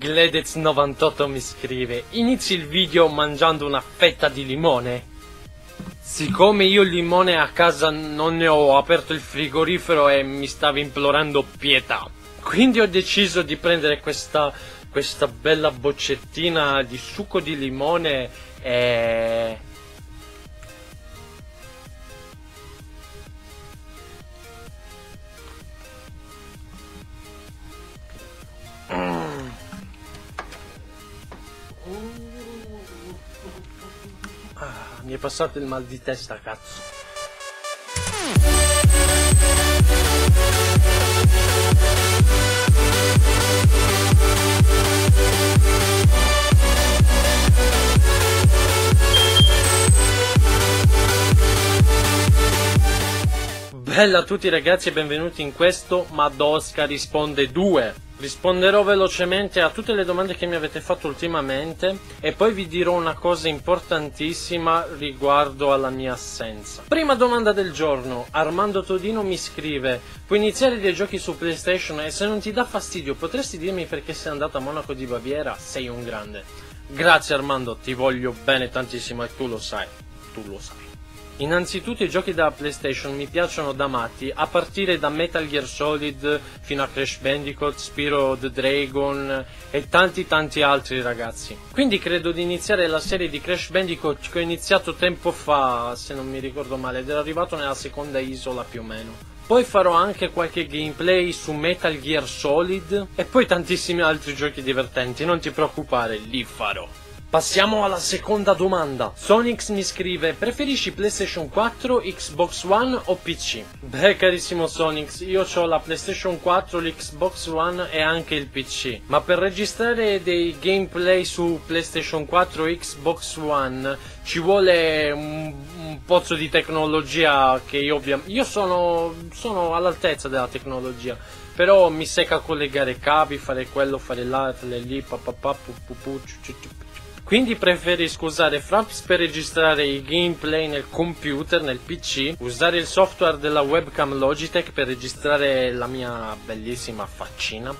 Gledez98 mi scrive Inizi il video mangiando una fetta di limone? Siccome io limone a casa non ne ho aperto il frigorifero e mi stava implorando pietà Quindi ho deciso di prendere questa, questa bella boccettina di succo di limone e... mi è passato il mal di testa, cazzo. Bella a tutti ragazzi e benvenuti in questo Madosca risponde 2. Risponderò velocemente a tutte le domande che mi avete fatto ultimamente e poi vi dirò una cosa importantissima riguardo alla mia assenza. Prima domanda del giorno, Armando Todino mi scrive Puoi iniziare dei giochi su PlayStation e se non ti dà fastidio potresti dirmi perché sei andato a Monaco di Baviera? Sei un grande. Grazie Armando, ti voglio bene tantissimo e tu lo sai. Tu lo sai. Innanzitutto i giochi da PlayStation mi piacciono da matti, a partire da Metal Gear Solid fino a Crash Bandicoot, Spiro the Dragon e tanti tanti altri ragazzi. Quindi credo di iniziare la serie di Crash Bandicoot che ho iniziato tempo fa, se non mi ricordo male, ed ero arrivato nella seconda isola più o meno. Poi farò anche qualche gameplay su Metal Gear Solid e poi tantissimi altri giochi divertenti, non ti preoccupare, li farò. Passiamo alla seconda domanda. Sonix mi scrive: Preferisci PlayStation 4, Xbox One o PC? Beh, carissimo Sonix, io ho la PlayStation 4, l'Xbox One e anche il PC. Ma per registrare dei gameplay su PlayStation 4 e Xbox One ci vuole un, un pozzo di tecnologia che io ovviamente. Io sono, sono all'altezza della tecnologia. Però mi secca collegare cavi, fare quello, fare fare lì, papà, pu, pu, Quindi preferisco usare Fraps per registrare i gameplay nel computer, nel PC, usare il software della webcam Logitech per registrare la mia bellissima faccina.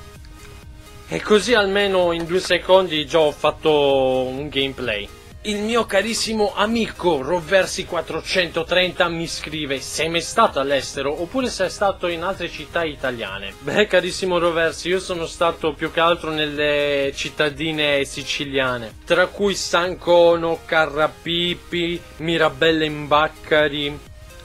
E così almeno in due secondi già ho fatto un gameplay. Il mio carissimo amico Roversi430 mi scrive sei mai stato all'estero oppure sei stato in altre città italiane? Beh carissimo Roversi io sono stato più che altro nelle cittadine siciliane tra cui Sancono, Carrapipi, Mirabelle in Baccari,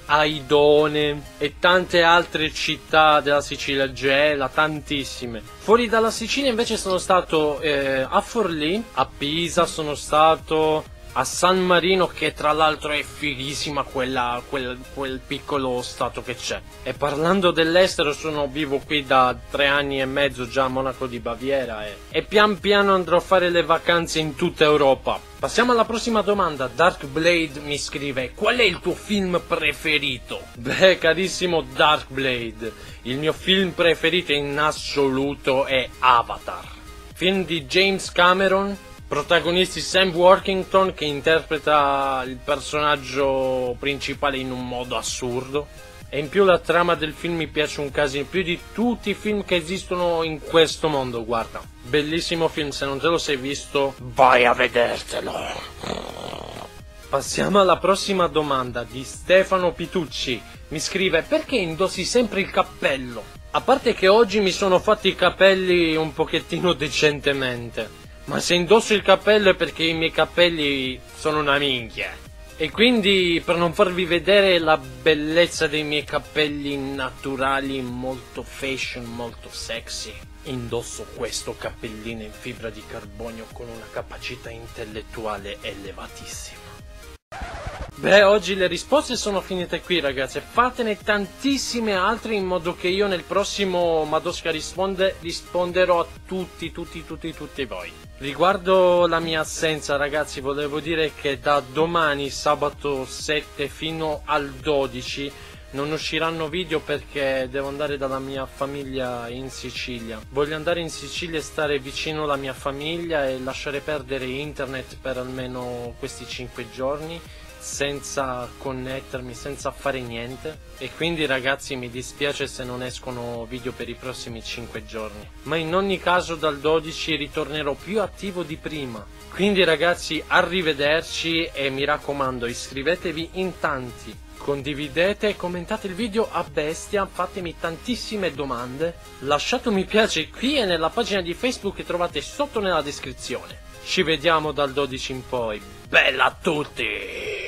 Aidone e tante altre città della Sicilia, Gela, tantissime. Fuori dalla Sicilia invece sono stato eh, a Forlì, a Pisa, sono stato a San Marino che tra l'altro è fighissima quella, quel, quel piccolo stato che c'è. E parlando dell'estero sono vivo qui da tre anni e mezzo già a Monaco di Baviera e, e pian piano andrò a fare le vacanze in tutta Europa. Passiamo alla prossima domanda. Dark Blade mi scrive: Qual è il tuo film preferito? Beh, carissimo Dark Blade, il mio film preferito in assoluto è Avatar. Film di James Cameron, protagonisti Sam Workington che interpreta il personaggio principale in un modo assurdo. E in più la trama del film mi piace un casino, più di tutti i film che esistono in questo mondo, guarda. Bellissimo film, se non te lo sei visto, vai a vedertelo. Passiamo alla prossima domanda di Stefano Pitucci. Mi scrive perché indossi sempre il cappello? A parte che oggi mi sono fatti i capelli un pochettino decentemente. Ma se indosso il cappello è perché i miei capelli sono una minchia. E quindi per non farvi vedere la bellezza dei miei capelli naturali, molto fashion, molto sexy, indosso questo cappellino in fibra di carbonio con una capacità intellettuale elevatissima. Beh, oggi le risposte sono finite qui, ragazzi. Fatene tantissime altre in modo che io nel prossimo Madosca risponde risponderò a tutti, tutti, tutti, tutti voi. Riguardo la mia assenza, ragazzi, volevo dire che da domani, sabato 7 fino al 12, non usciranno video perché devo andare dalla mia famiglia in Sicilia. Voglio andare in Sicilia e stare vicino alla mia famiglia e lasciare perdere internet per almeno questi 5 giorni senza connettermi, senza fare niente. E quindi ragazzi mi dispiace se non escono video per i prossimi 5 giorni. Ma in ogni caso dal 12 ritornerò più attivo di prima. Quindi ragazzi arrivederci e mi raccomando iscrivetevi in tanti. Condividete e commentate il video a bestia, fatemi tantissime domande, lasciate un mi piace qui e nella pagina di Facebook che trovate sotto nella descrizione. Ci vediamo dal 12 in poi. Bella a tutti!